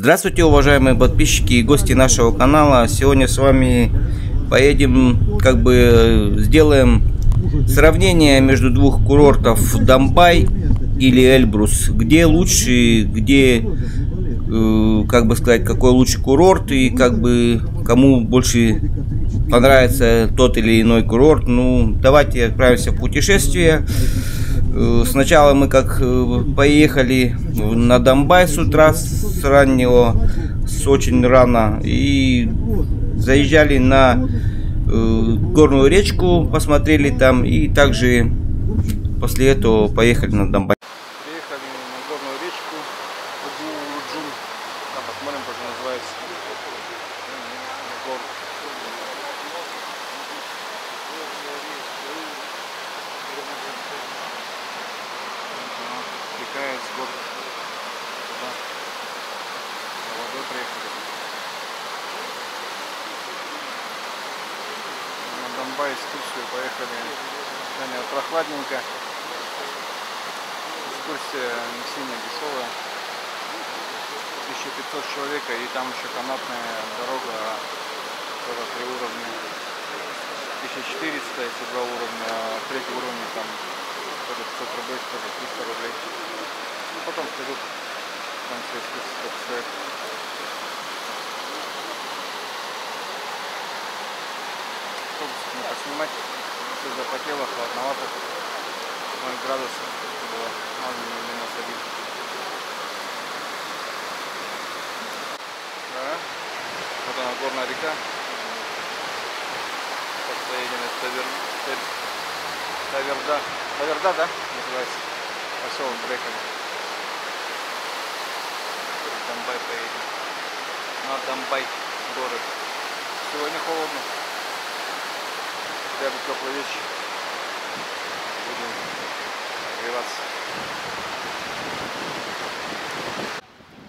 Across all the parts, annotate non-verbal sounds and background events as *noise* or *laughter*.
Здравствуйте, уважаемые подписчики и гости нашего канала. Сегодня с вами поедем, как бы сделаем сравнение между двух курортов Дамбай или Эльбрус. Где лучше, где, э, как бы сказать, какой лучший курорт и как бы кому больше понравится тот или иной курорт. Ну, давайте отправимся в путешествие. Э, сначала мы как э, поехали на Донбай с утра, с раннего, с очень рано, и заезжали на э, горную речку, посмотрели там, и также после этого поехали на Донбай. Приехали на. Ага, Стекает с гор туда. За водой приехали. На Экскурсию поехали. Сегодня прохладненько. Экскурсия не сильно веселая. 1500 человека и там еще канатная дорога тоже три уровня. 1400, если два уровня, а третий уровень там тоже 500 рублей, тоже 300 рублей. Ну потом скажу, там все экскурсии стоит. Автобус не поснимать, все запотело, холодновато. 0 градусов было, мало минус один. Да. Вот она горная река. Поедем из Тавер... Тав- Таверда. Таверда, да? Называется. Поселок. В Донбай поедем. На Донбай горы. Сегодня холодно. Хотя бы теплые вещи. Будем нагреваться.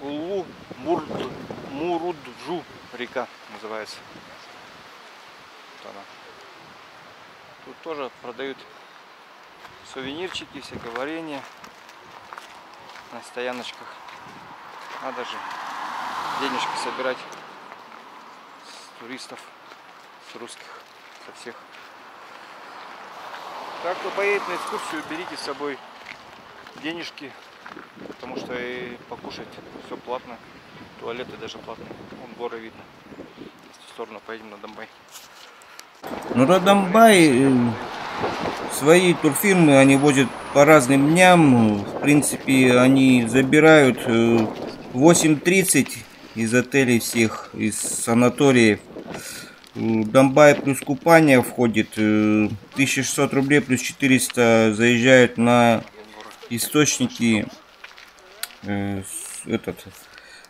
Улу Мурд, Муруджу река называется. Вот она. Тут тоже продают сувенирчики, всякое варенье на стояночках. Надо же денежки собирать с туристов, с русских, со всех. Так кто поедет на экскурсию, берите с собой денежки, потому что и покушать все платно, туалеты даже платные, вон горы видно. В сторону поедем на Донбай. Ну, на Донбай э, свои турфирмы они возят по разным дням. В принципе, они забирают э, в 8.30 из отелей всех, из санаториев. Э, Донбай плюс купание входит э, 1600 рублей плюс 400 заезжают на источники э, этот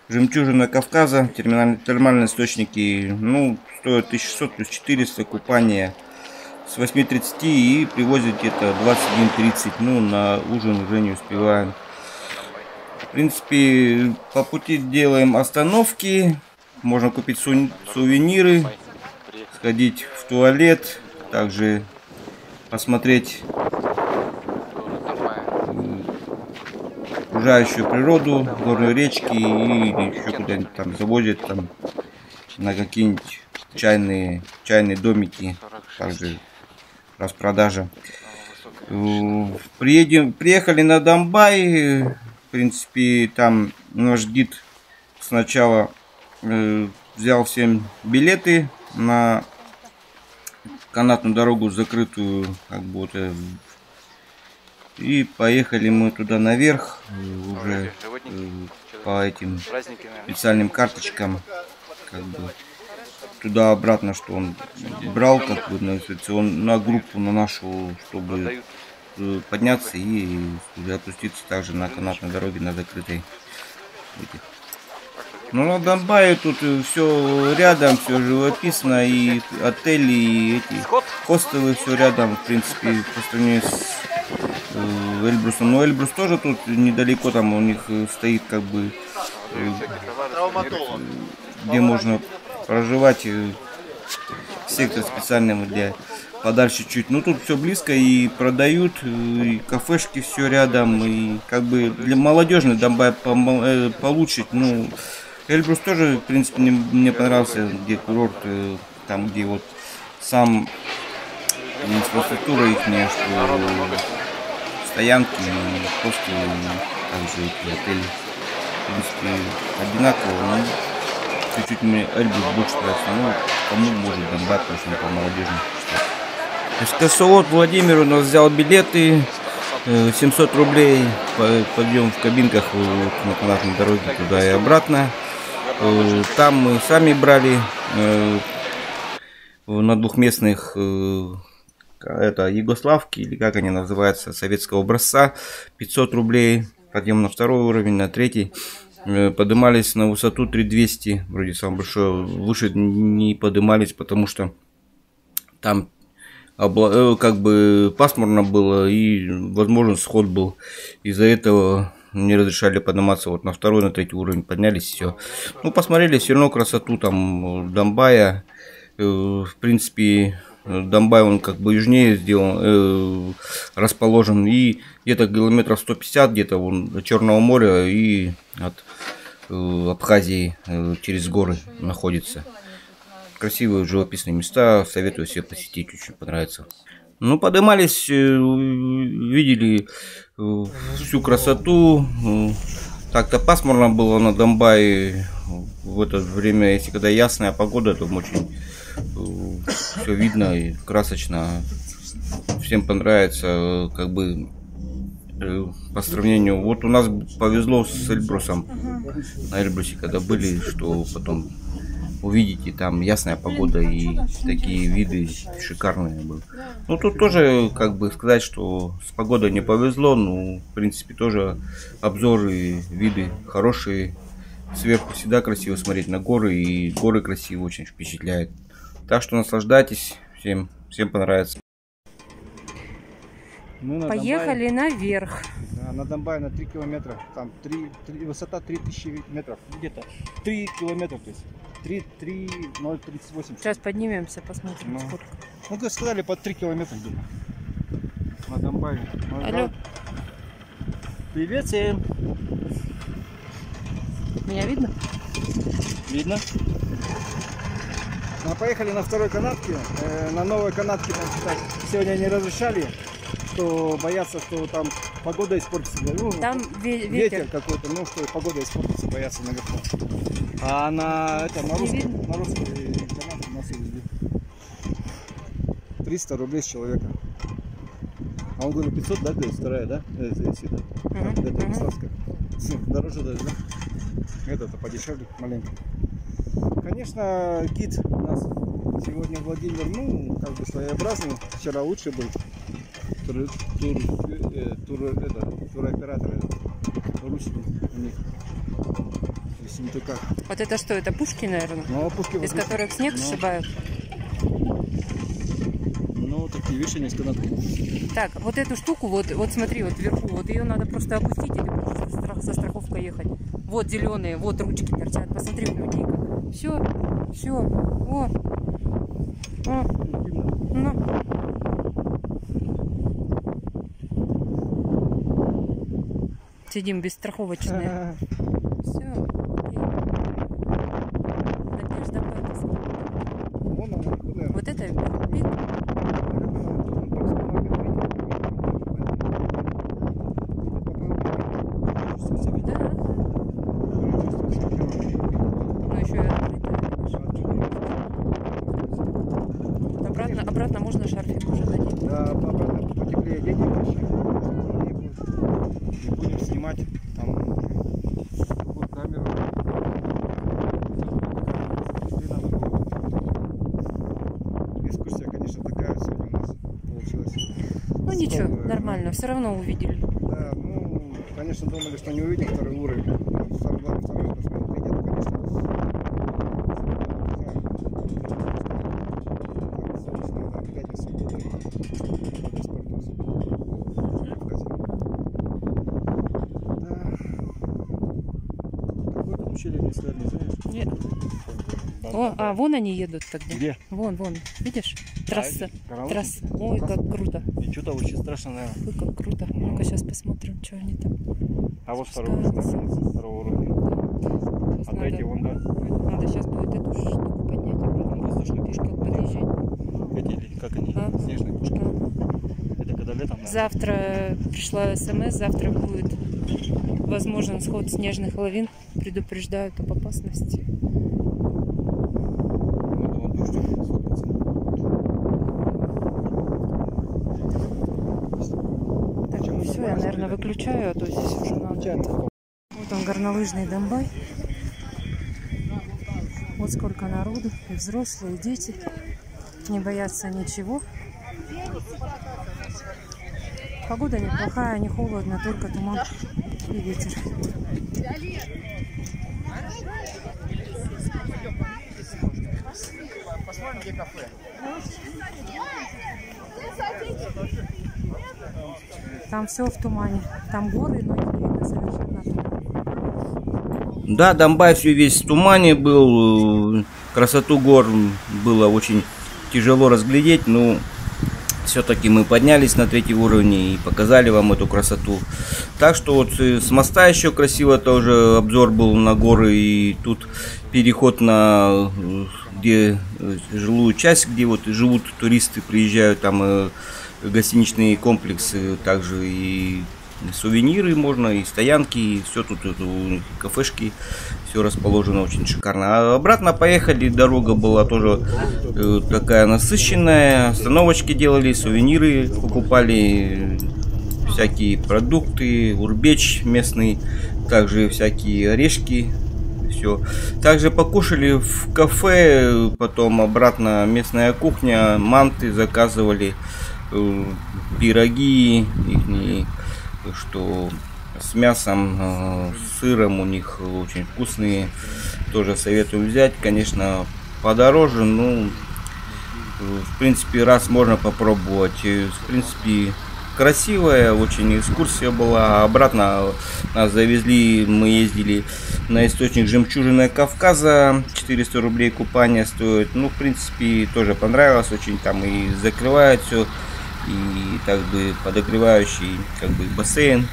жемчужина Кавказа, терминальные, термальные источники, ну, стоят 1600 плюс 400 купание с 8.30 и привозят где-то 21.30, ну, на ужин уже не успеваем. В принципе, по пути делаем остановки, можно купить су- сувениры, сходить в туалет, также посмотреть окружающую природу, горные речки и еще куда-нибудь там завозят там на какие-нибудь чайные, чайные домики, также распродажа. Приедем, приехали на Донбай, в принципе, там наш гид сначала э, взял всем билеты на канатную дорогу закрытую, как вот, э, и поехали мы туда наверх, э, уже э, по этим специальным карточкам, как бы туда-обратно, что он брал, как бы, на, он на группу, на нашу, чтобы подняться и опуститься также на канатной дороге, на закрытой. эти. Ну, на Донбайе тут все рядом, все живописно, и отели, и эти хостелы, все рядом, в принципе, по сравнению с э, Эльбрусом. Но Эльбрус тоже тут недалеко, там у них э, стоит как бы, э, где можно проживать э, сектор специальный для подальше чуть. Ну тут все близко и продают, э, и кафешки все рядом, и как бы для молодежной Донбай э, получить, ну Эльбрус тоже, в принципе, мне, мне понравился, где курорт, э, там, где вот сам инфраструктура их, что стоянки, просто также эти отели, в принципе, одинаково, но чуть-чуть мне Эльбрус больше нравится, ну, кому может Донбасс, потому что он по молодежному Экскурсовод Владимир у нас взял билеты, 700 рублей, пойдем в кабинках на канатной дороге туда и обратно. Э, там мы сами брали э, на двухместных э, это Югославки, или как они называются, советского образца, 500 рублей, подъем на второй уровень, на третий. Поднимались на высоту 3200, вроде самый большой, выше не поднимались, потому что там как бы пасмурно было и возможно сход был. Из-за этого не разрешали подниматься вот на второй, на третий уровень, поднялись, все. Ну, посмотрели все равно красоту там Донбая. Э, в принципе, Донбай, он как бы южнее сделан, э, расположен. И где-то километров 150 где-то он до Черного моря и от э, Абхазии э, через горы находится. Красивые живописные места, советую себе посетить, очень понравится. Ну, поднимались, э, видели э, всю красоту. Э, так-то пасмурно было на Донбайе в это время, если когда ясная погода, то очень все видно и красочно. Всем понравится, как бы по сравнению. Вот у нас повезло с Эльбрусом на Эльбрусе, когда были, что потом увидите, там ясная погода и такие виды шикарные были. Ну, тут тоже, как бы сказать, что с погодой не повезло, ну, в принципе, тоже обзоры, виды хорошие. Сверху всегда красиво смотреть на горы, и горы красиво очень впечатляют. Так что наслаждайтесь, всем, всем понравится. Мы на Поехали Донбай, наверх. Да, на Донбай на 3 километра. Там 3, 3, высота 3000 метров. Где-то 3 километра. То есть 3, 3, 0, 38. Сейчас поднимемся, посмотрим ну. сколько. Ну, как сказали, под 3 километра где-то. На Донбай. Алло. Привет всем. Меня видно? Видно. Мы поехали на второй канатке. Э, на новой канатке, там, сегодня не разрешали что боятся, что там погода испортится. Ну, там ветер, ветер какой-то, ну что погода испортится, боятся наверху. А на, это, на, русский, на русский канал у нас везде. 300 рублей с человека. А он говорит 500, да, говорит, вторая, да? Это, это, это, uh-huh. это uh-huh. Дороже даже, да? Это-то подешевле маленько. Конечно, гид у нас сегодня Владимир, ну, как бы своеобразный. Вчера лучше был тур, тур, э, тур, это, туроператор русский у них. Не только. Вот это что, это пушки, наверное? Ну, а пушки Из которых снег ну, сшибают? Ну, такие, видишь, они с канаткой. Так, вот эту штуку, вот, вот смотри, вот вверху, вот ее надо просто опустить или со страховкой ехать. Вот зеленые, вот ручки торчат. Посмотри у людей. Все, все. О. О. Ну. Сидим бесстраховочные. Все. *laughs* Надежда Вот это пик. Да. Ну еще и открытая. Обратно, обратно можно шарфик уже надеть. Да, обратно потеплее денег будем снимать там вот камеру. Экскурсия, конечно, такая сегодня у нас получилась. Ну ничего, нормально, все равно увидели. Да, ну, конечно, думали, что не увидим второй уровень. Второй, второй посмотрите, это, конечно, ущелье не сказали, знаешь? Нет. О, а вон они едут тогда. Где? Вон, вон. Видишь? Трасса. А, Трасса. Ой, как круто. И что-то очень страшно, наверное. Ой, как круто. Ну-ка сейчас посмотрим, что они там. А вот второй уровень, второго уровня. Сейчас А третий вон, да? надо сейчас будет эту штуку поднять, а Воздушный подъезжать. Эти, как они, А. снежные пушки. Ага. Это когда летом? Завтра пришла смс, завтра будет возможен сход снежных лавин. Предупреждают об опасности. Так, ну все, я, наверное, выключаю, а то здесь уже надо. Вот он, горнолыжный Донбай. Вот сколько народу, и взрослые, и дети. Не боятся ничего. Погода неплохая, не холодно, только туман и ветер. Там все в тумане. Там горы, но их не видно совершенно. Да, Донбай все весь в тумане был. Красоту гор было очень тяжело разглядеть, но все-таки мы поднялись на третий уровень и показали вам эту красоту. Так что вот э, с моста еще красиво тоже обзор был на горы и тут переход на э, где э, жилую часть, где вот живут туристы, приезжают там гостиничные комплексы, также и сувениры можно, и стоянки, и все тут, тут у них кафешки, все расположено очень шикарно. А обратно поехали, дорога была тоже э, такая насыщенная, остановочки делали, сувениры покупали, всякие продукты, урбеч местный, также всякие орешки, все. Также покушали в кафе, потом обратно местная кухня, манты заказывали, э, пироги, ихние, что с мясом, э, с сыром у них очень вкусные. Тоже советую взять, конечно, подороже, ну, э, в принципе, раз можно попробовать. В принципе, красивая очень экскурсия была. Обратно нас завезли, мы ездили на источник жемчужины Кавказа. 400 рублей купание стоит. Ну, в принципе, тоже понравилось очень. Там и закрывает все. И так бы подогревающий как бы бассейн.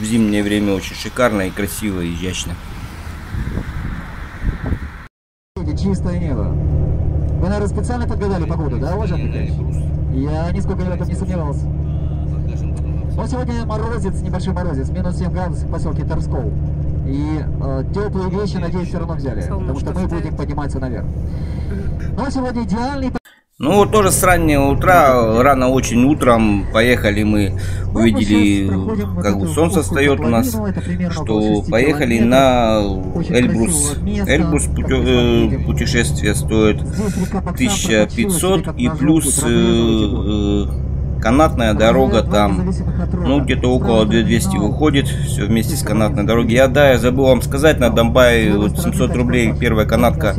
В зимнее время очень шикарно и красиво, и изящно. Чистое небо. Вы, наверное, специально подгадали погоду, да, уважаемый Михаил? Я нисколько в этом не сомневался. Но сегодня морозец, небольшой морозец, минус 7 градусов в поселке Торсков. И э, теплые вещи, надеюсь, все равно взяли, потому что мы будем подниматься наверх. Но сегодня идеальный Ну вот тоже с раннего утра, рано очень утром поехали мы, увидели, как бы солнце встает у нас, что поехали на Эльбрус. Эльбрус путё- э, путешествие стоит 1500 и плюс э, канатная дорога там, ну где-то около 2200 выходит, все вместе с канатной дороги. Я да, я забыл вам сказать, на Донбай вот 700 рублей первая канатка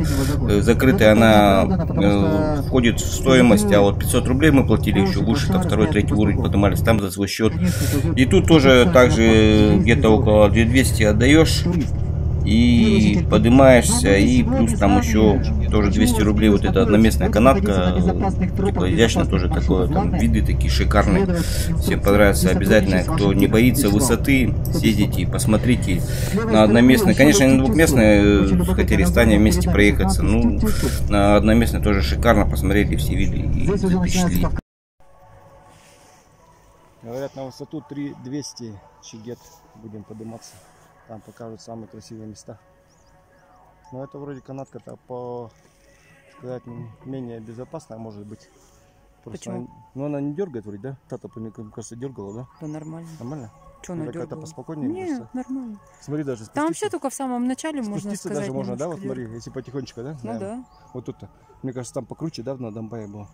э, закрытая, она э, входит в стоимость, а вот 500 рублей мы платили еще выше, там второй, третий уровень поднимались там за свой счет. И тут тоже также где-то около 2200 отдаешь и поднимаешься, и плюс там еще тоже 200 рублей вот эта одноместная канатка, типа изящно тоже такое, там виды такие шикарные, всем понравится обязательно, кто не боится высоты, съездите и посмотрите на одноместной, конечно на двухместной э, хотели с вместе проехаться, ну на одноместной тоже шикарно, посмотрели все виды и запечатлели. Говорят, на высоту 3200 Чигет будем подниматься. Там покажут самые красивые места. Но это вроде канатка-то по сказать менее безопасная может быть. Просто Почему? она- ну она не дергает вроде, да? Тата, мне кажется, дергала, да? Да нормально. Нормально? Че Это она дергала? поспокойнее Не, просто. нормально. Смотри, даже Там спуститься. вообще только в самом начале можно спуститься сказать. даже можно, да? Вот смотри, если потихонечку, да? Ну наверное? да. Вот тут-то. Мне кажется, там покруче, да, на Донбайе было.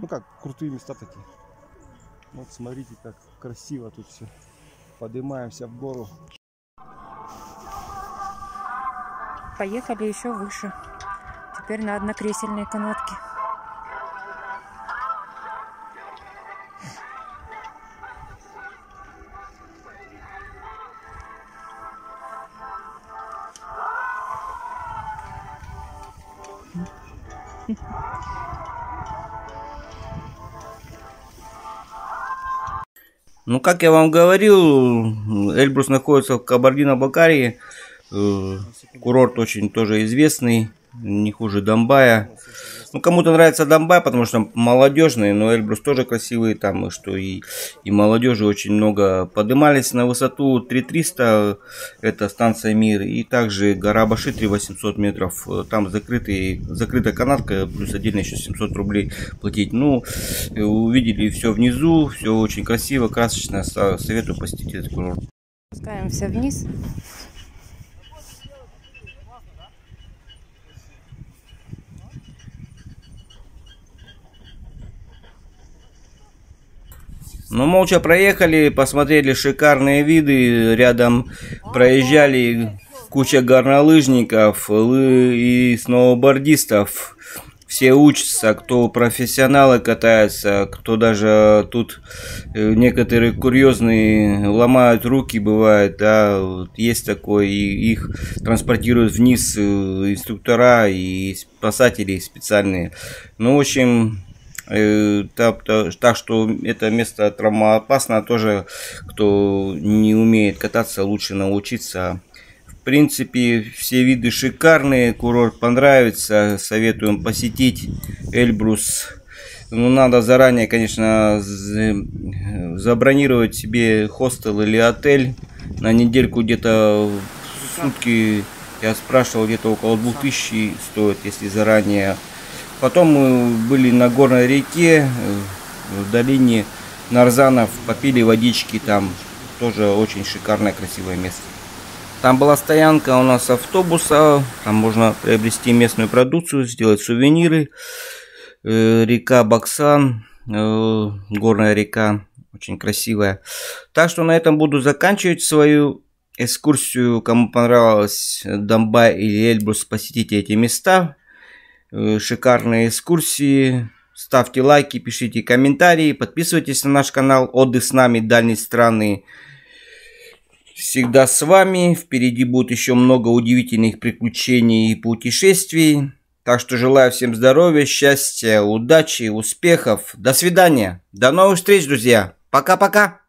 Ну как, крутые места такие. Вот смотрите, как красиво тут все. Поднимаемся в гору. Поехали еще выше. Теперь на однокресельной канатке. Ну, как я вам говорил, Эльбрус находится в Кабардино-Балкарии. Э, курорт очень тоже известный, не хуже Домбая. Ну, кому-то нравится Домбай, потому что молодежный, но Эльбрус тоже красивый, там, и что и, и молодежи очень много. Поднимались на высоту 3300, это станция Мир, и также гора Баши 3800 метров, там закрытый, закрытая канатка, плюс отдельно еще 700 рублей платить. Ну, увидели все внизу, все очень красиво, красочно, советую посетить этот курорт. Спускаемся вниз. Ну, молча проехали, посмотрели шикарные виды. Рядом проезжали куча горнолыжников и сноубордистов. Все учатся, кто профессионалы катаются, кто даже тут э, некоторые курьезные ломают руки, бывает, да, вот есть такое, и их транспортируют вниз э, инструктора и спасатели специальные. Ну, в общем, так, так что это место травмоопасно тоже, кто не умеет кататься, лучше научиться. В принципе, все виды шикарные, курорт понравится, советуем посетить Эльбрус. Ну, надо заранее, конечно, забронировать себе хостел или отель на недельку где-то в сутки. Я спрашивал, где-то около 2000 стоит, если заранее Потом мы были на горной реке, э, в долине Нарзанов, попили водички там. Тоже очень шикарное, красивое место. Там была стоянка у нас автобуса. Там можно приобрести местную продукцию, сделать сувениры. Э, река Баксан, э, горная река, очень красивая. Так что на этом буду заканчивать свою экскурсию. Кому понравилось Донбай или Эльбрус, посетите эти места. Э, шикарные экскурсии. Ставьте лайки, пишите комментарии, подписывайтесь на наш канал Отдых с нами дальней страны. Всегда с вами. Впереди будет еще много удивительных приключений и путешествий. Так что желаю всем здоровья, счастья, удачи, успехов. До свидания. До новых встреч, друзья. Пока-пока.